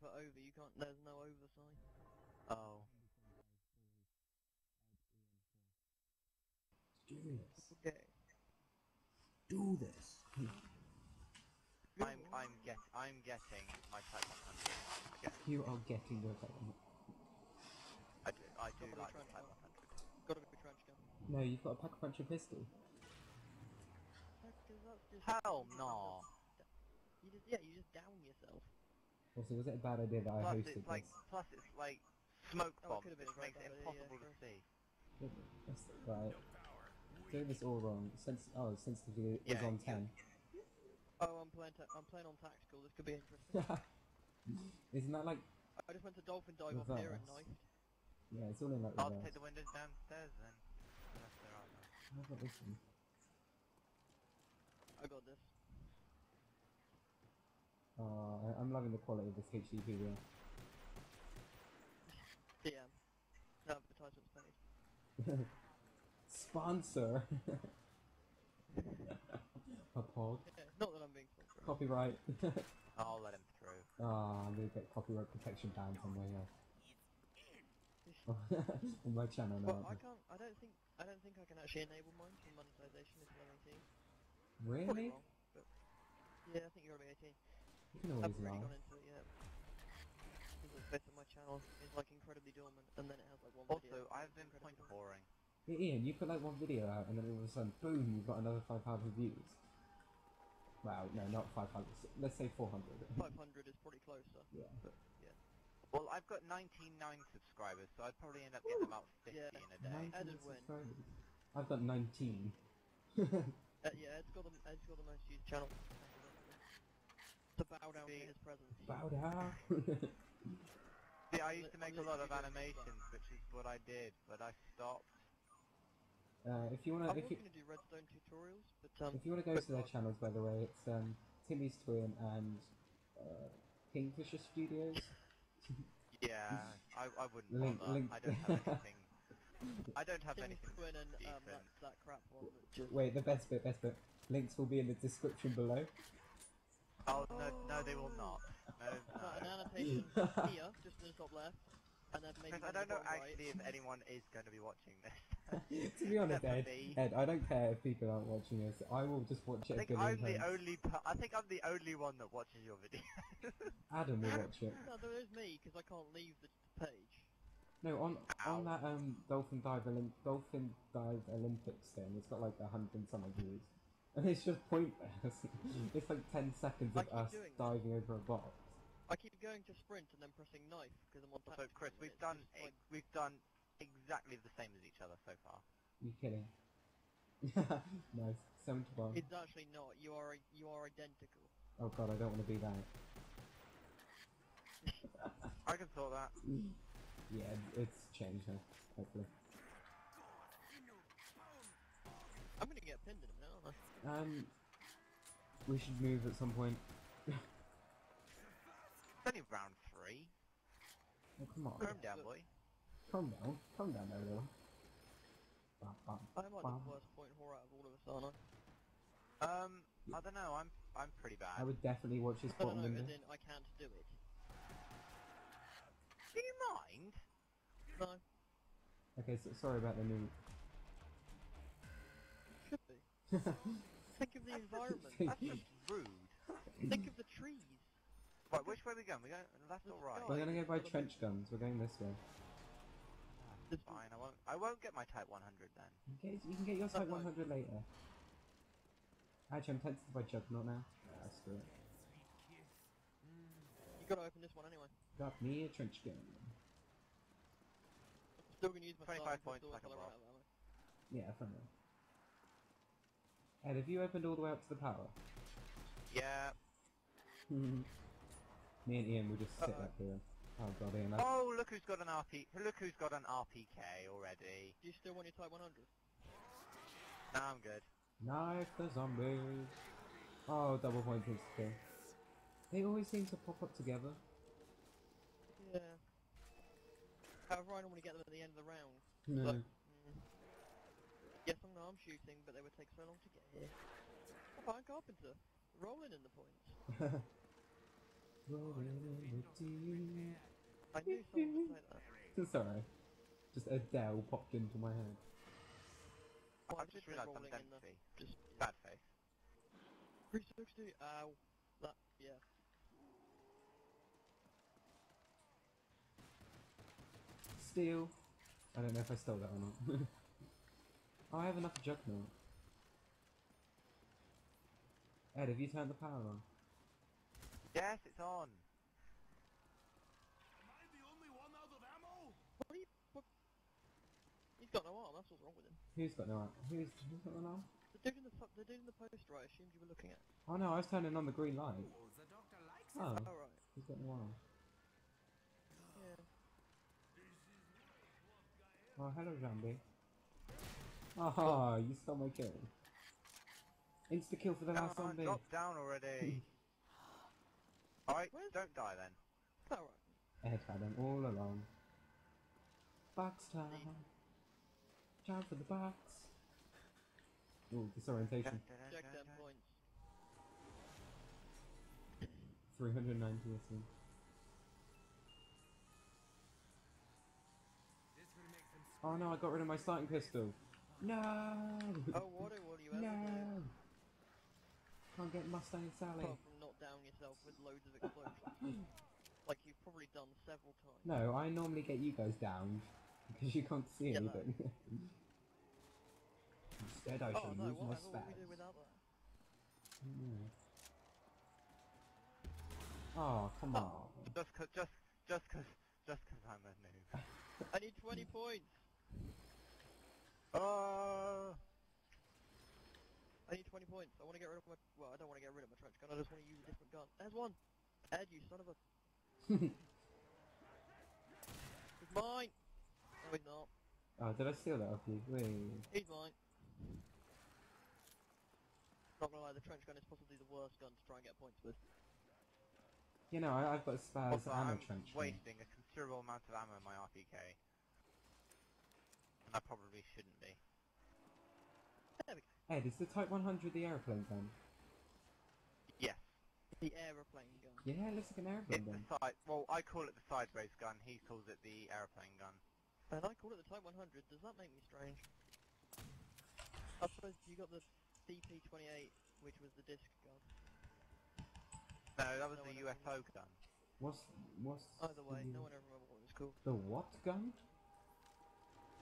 put over, you can't. There's no over sign. Oh. Do this. Okay. Do this. I'm I'm get I'm getting my type 100. Okay. You are getting your thing. I do I do like try the type help. 100. Gotta go trench gun. No, you've got a pack puncher pistol. That's 'cause that's Hell no. You just yeah, you just down yourself. Also, was it a bad idea that I Plus hosted it's like this? plus it's like smoke Oh, it bomb, could've been which makes it impossible yeah, to see. That's right. Doing this all wrong. Sense oh, sensitivity is on you- ten. Oh, I'm playing. I'm playing on tactical. This could be interesting. Isn't that like? I just went to dolphin dive up here and Reverse. knifed. Yeah, it's all in like I'll reverse. take the windows downstairs then. Unless there are none. How about this one? I got this. Oh, I- I'm loving the quality of this HD video. DM. No advertisements paid. Sponsor. a pod. Yeah, not that I'm being sponsored. Copyright. I'll let him through. Ah, I'm gonna get copyright protection down somewhere here. On my channel now. Well, I can't. I don't think. I don't think I can actually enable mine for monetization until I'm 18. Really? wrong, but yeah, I think you're gonna 18. You can I always haven't really gone lie. into it yet. Because the bit of my channel is like incredibly dormant, and then it has like one video. Also, I've been incredibly point dormant. whoring. Yeah, Ian, you put like one video out and then all of a sudden, boom, you've got another 500 views. Wow, no, not 500. Let's say 400. 500 is pretty closer. Yeah. But yeah. Well, I've got 99 subscribers, so I'd probably end up getting about 50 Yeah. in a day. 19 win. subscribers. I've got 19. Uh, yeah, Ed's got the Ed's got the most used channel. To bow down to See- his presence. Bow down. See, I used to make a lot of animations, which is what I did, but I stopped. uh, if you wanna, was if you, going to do redstone tutorials, but um. if you wanna go to their channels, by the way, it's um, Timmy's Twin and uh, Kingfisher Studios. Yeah, I, I wouldn't Link- bother. link- I don't have anything. I don't have Tim's anything twin and um, decent. that, that crap one just. Wait, the best bit, best bit. Links will be in the description below. Oh no, no, they will not. No, an no. annotation here, just in the top left, and then maybe. Because I don't know actually right. if anyone is going to be watching this. to be honest, Except Ed, for me. Ed, I don't care if people aren't watching this. I will just watch I it a think billion I'm the times. only. Per- I think I'm the only one that watches your video. Adam will watch it. No, there is me because I can't leave the the page. No, on Ow. on that um dolphin dive Olymp- dolphin dive Olympics thing, it's got like a hundred and something views, and it's just pointless. it's like ten seconds of us diving over a box. I keep going to sprint and then pressing knife because I'm on so tactical. Chris, we've it's done just like- we've done exactly the same as each other so far. you kidding? nice, seven to one. It's actually not. You are you are identical. Oh god, I don't want to be that. I can sort that. Yeah, it's changed now. Hopefully. I'm gonna get pinned in a minute, aren't I? Um, we should move at some point. It's only round three. Oh, come on. Calm down, boy. Calm down. Calm down there. Bam, bam, I'm bam. the worst point whore out of all of us, aren't I? Um, I don't know. I'm I'm pretty bad. I would definitely watch this I? Bottom no, as in I can't do it. Do you mind? No, Okay, so sorry about the new. Should be. Think of the environment. That's just rude. Think of the trees. Right, which way are we going? We going left or right? We're gonna go by trench guns. We're going this way. This Fine. I won't. I won't get my Type 100 then. Okay, you can get your Type 100 later. Actually, I'm tempted by Juggernaut now. Ah, screw it. You gotta open this one anyway. Got me a trench gun. Still gonna use my 25 points, like a until I run boss. out of ammo. Yeah, friendly. Ed, have you opened all the way up to the power? Yeah. me and Ian will just sit Uh-oh. up here. Oh god, Ian, that's... Oh, look who's got an RP. Look who's got an RPK already. Do you still want your Type 100? No, I'm good. Knife the zombies! Oh, double point kill. They always seem to pop up together. Yeah. However, I normally get them at the end of the round. No. Look. I know I'm shooting, but they would take so long to get here. Oh, fine, Carpenter. Rolling in the points. Rolling in the deep. I knew someone would say that. Sorry. Just Adele popped into my head. Well, I I've just realised I'm rolling in the- density. Just Bad face. 360. Ow. That. Yeah. Steal. I don't know if I stole that or not. oh, I have enough junk now. Ed, have you turned the power on? Yes, it's on. Am I the only one What are you? What? He's got no arm. That's what's wrong with him. Who's got no Who's, who's got no arm? The dude in the fu- the dude in the poster. I assumed you were looking at. Oh no, I was turning on the green light. Oh, Oh right. he's got no arm. Yeah. Oh, hello, Jambi. Oh, you stole my kill. Insta kill for the Come last on, zombie. drop down already. Alright, Where's- don't die then. All right. Ed had him all along. Box time. Time for the box. Oh, disorientation. Check them points. 390 or something. Oh no, I got rid of my starting pistol. No! Oh, what do what do you no! Can't get Mustang Sally. Apart from not down yourself with loads of explosions. like you've probably done several times. No, I normally get you guys downed because you can't see Yeah, no. anything. Instead, I Oh no, use my whatever will we spats. do without that? Mm. Oh, come Oh. on. Just cause, just, just cause, just cause I'm a noob. I need 20 points! Oh! I need 20 points. I want to get rid of my... Well, I don't want to get rid of my trench gun. I just want to use a different gun. There's one! Ed, you son of a... He's mine! No, he's not. oh, did I steal that off you? Wait. He's mine. Not gonna lie, the trench gun is possibly the worst gun to try and get points with. You know, I, I've got spaz Also, and a I'm trench gun. wasting a considerable amount of ammo in my RPK. And I probably shouldn't be. There we go. Ed, is the Type 100 the airplane gun? Yes. The aeroplane gun. Yeah, it looks like an airplane It's the side, well, I call it the sideways gun, he calls it the aeroplane gun. And I call it the Type 100. Does that make me strange? I suppose you got the DP-28, which was the disc gun. No, that was No the one UFO gun. What's what's Either way, the, no one ever remember what it was called. the what gun?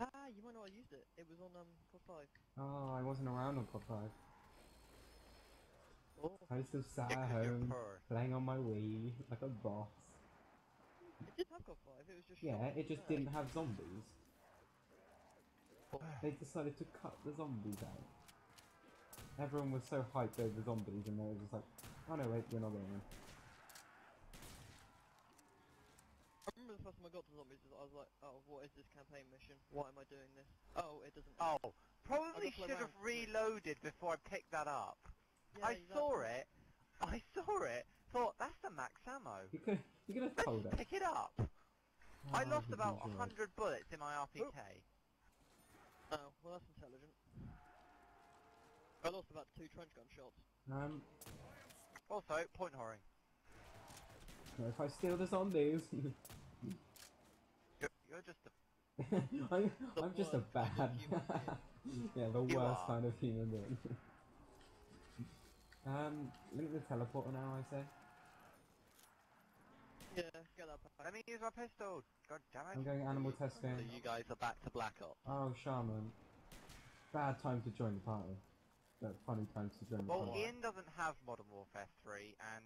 Ah, you might not have used it. It was on um COD 5. Oh, I wasn't around on COD 5. Oh, I was still sat at home playing on my Wii like a boss. it did have COD 5. It was just Yeah, it just didn't have zombies. They decided to cut the zombies out. Everyone was so hyped over zombies, and they were just like, "Oh no, wait, we're not going in." I remember the first time I got to zombies, I was like, oh, what is this campaign mission? Why am I doing this? Oh, it doesn't. Oh, probably I'll go play should have reloaded before I picked that up. Yeah, I exactly. saw it, I saw it, thought, that's the max ammo. You could, you could have Let's told pick it up. I Oh, lost about enjoyed. 100 bullets in my RPK. Oh, well, that's intelligent. I lost about two trench gun shots. Um, Also, point whoring. if I steal the zombies, You're, you're just a... I'm, I'm just a bad. of human yeah, the You worst are. kind of human being. um, link the teleporter now, I say. Yeah, get that back. Let me use my pistol. God damn it. I'm going animal So testing. you guys are back to Black Ops. Oh, shaman. Bad time to join the party. But funny time to join the Well, party. Ian doesn't have Modern Warfare 3, and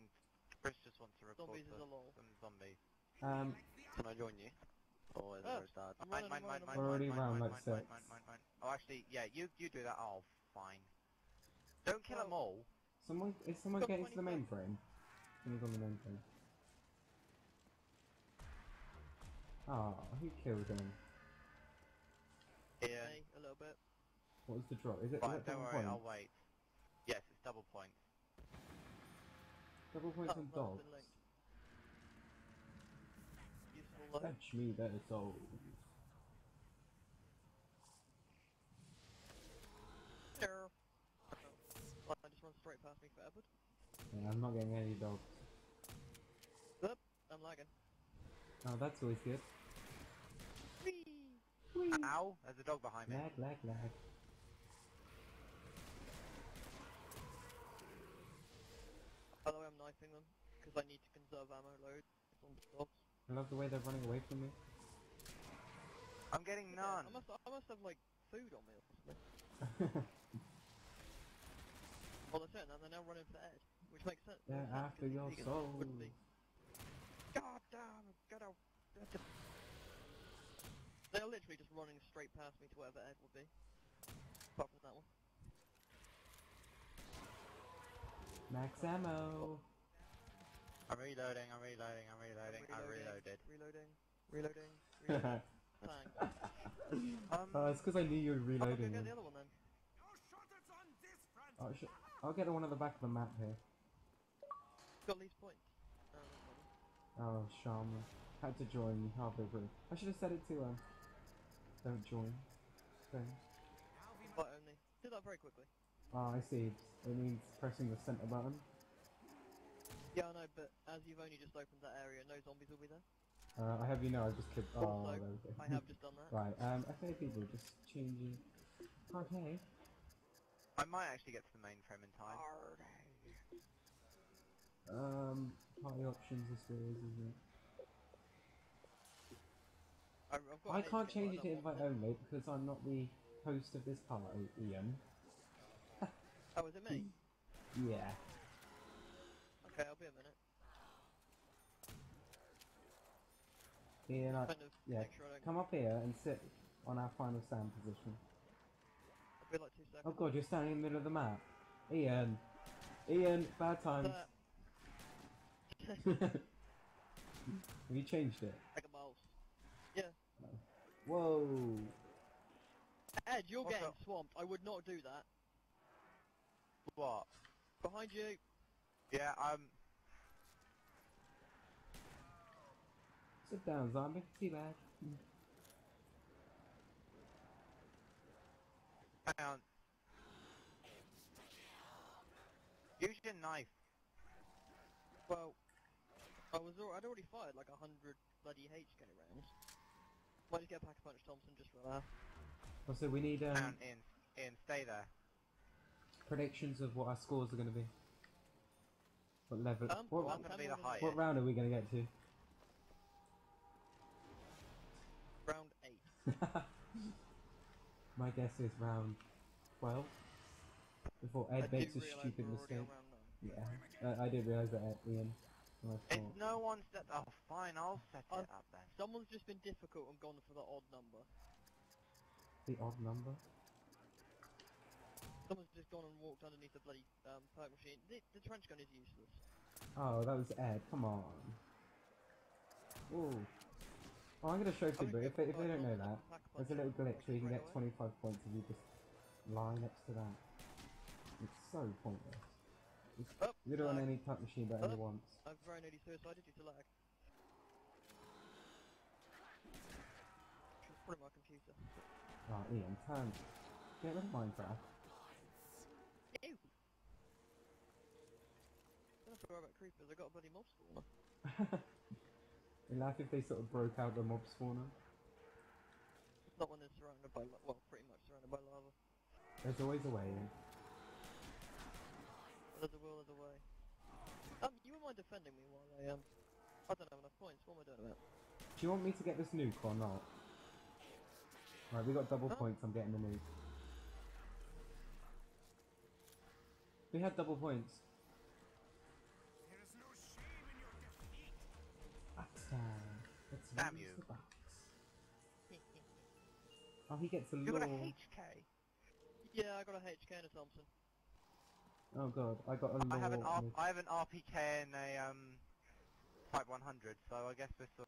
Chris just wants to report Zombies is to a lol. some zombies. Um, Can I join you? Or is Oh, it very sad? Mine, I'm mine, mine, mine, already mine, round mine, like mine, mine, mine, mine, mine. Oh, actually, yeah, you you do that. Oh, fine. Don't kill them all. someone is someone getting to the 20 mainframe? Someone's on the mainframe. Ah, who killed him? Yeah. A little bit. What was the drop? Is it, is Fine, it don't worry, points? I'll wait. Yes, it's double points. Double points Oh, on dogs. Been linked. Useful though. Fetch me their souls. Error. Oh, I just run straight past me for Edward. Yeah, I'm not getting any dogs. Oop, I'm lagging. Oh, that's always good. Whee! Ow! There's a dog behind me. Lag, lag, lag. By the way, I'm knifing them because I need to conserve ammo loads on the dogs. I love the way they're running away from me. I'm getting Yeah, none. I must, I must have like food on me or something. Well, they're saying that they're now running for Ed, which makes sense. They're makes sense, after 'cause your he's soul. God damn! Get out! They're literally just running straight past me to wherever Ed would be. Apart from that one. Max ammo. I'm reloading, I'm reloading, I'm reloading, I reloaded. Reloading. Reloading. Reloading. Thanks. Um, oh, it's because I knew you were reloading. I'll go reloading. get the other one then. Oh, sh- I'll get the one at the back of the map here. Got least points. Oh. Uh, oh, Sharma. Had to join How halfway through. I should have said it to her. Um. Don't join. Thing. Invite only. Did that very quickly. Oh, I see. It means pressing the center button. Yeah, I know, but as you've only just opened that area, no zombies will be there. Uh, I have you know I just clicked. Oh, Also, there we go. I have just done that. right. Um. Okay, people, just changing. Okay. I might actually get to the mainframe in time. Um. Party options. This is, isn't it? I, I've got I can't change it to don't want invite them. only because I'm not the host of this party, Ian. Oh, is it me? Yeah. Okay, I'll be a minute. Ian, I, Kind of yeah. sure come up here and sit on our final stand position. I'll be like two seconds. Oh god, you're standing in the middle of the map. Ian. Ian, bad times. There. Have you changed it? like a mouse. Yeah. Whoa. Ed, you're What's getting up? swamped. I would not do that. What? Behind you. Yeah, um, Sit down, zombie. Teabag. hang on. Use your knife. Well, I was. I'd already fired like a hundred bloody HK rounds. Might just get a Pack-a-Punch Thompson just for that. Also, we need um, Hang on, Ian, Ian, stay there. predictions of what our scores are going to be. What level? Um, what, I'm gonna be the highest. what round are we going to get to? Round eight. My guess is round 12. Before Ed I makes a stupid we're already on mistake. Yeah, uh, I did realise that, Ed, Ian. My It's no one set. Oh, fine, I'll set I'll- it up then. Someone's just been difficult and gone for the odd number. The odd number? Someone's just gone and walked underneath the bloody um, perk machine. The, the trench gun is useless. Oh, that was Ed. Come on. Ooh. Oh, I'm gonna show I mean, people. If they, if they don't know that, there's a little glitch where you can get 25 points if you just lie next to that. It's so pointless. Oh, You don't want any type machine that Oh. once. I've very nearly suicided due to lag. Should put my computer. Oh, Ian, turn. Get rid of Minecraft. Have about creepers, I got a bloody mob spawner. It'd laugh if they sort of broke out the mob spawner. Not when they're surrounded by, well, pretty much surrounded by lava. There's always a way. There's a will, there's a way. Um, you wouldn't mind defending me while I, um, I don't have enough points, what am I doing about? Do you want me to get this nuke or not? Right, we got double Huh? points. I'm getting the nuke. We had double points. Let's Damn use you. the box. Oh, he gets a You got a LAW. HK. yeah, I got a HK and a Thompson. Oh god, I got a LAW. I have an R- and a- I have an RPK and a um Type 100, so I guess this will